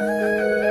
Música